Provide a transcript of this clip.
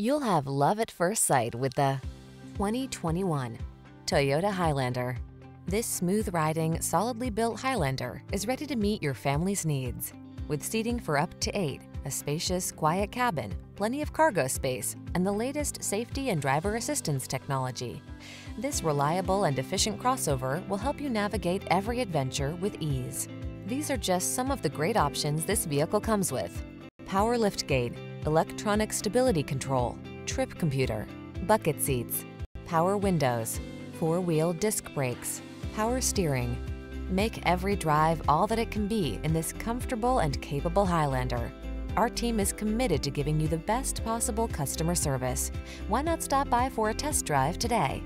You'll have love at first sight with the 2021 Toyota Highlander. This smooth-riding, solidly built Highlander is ready to meet your family's needs. With seating for up to eight, a spacious, quiet cabin, plenty of cargo space, and the latest safety and driver assistance technology. This reliable and efficient crossover will help you navigate every adventure with ease. These are just some of the great options this vehicle comes with. Power liftgate, electronic stability control, trip computer, bucket seats, power windows, four-wheel disc brakes, power steering. Make every drive all that it can be in this comfortable and capable Highlander. Our team is committed to giving you the best possible customer service. Why not stop by for a test drive today?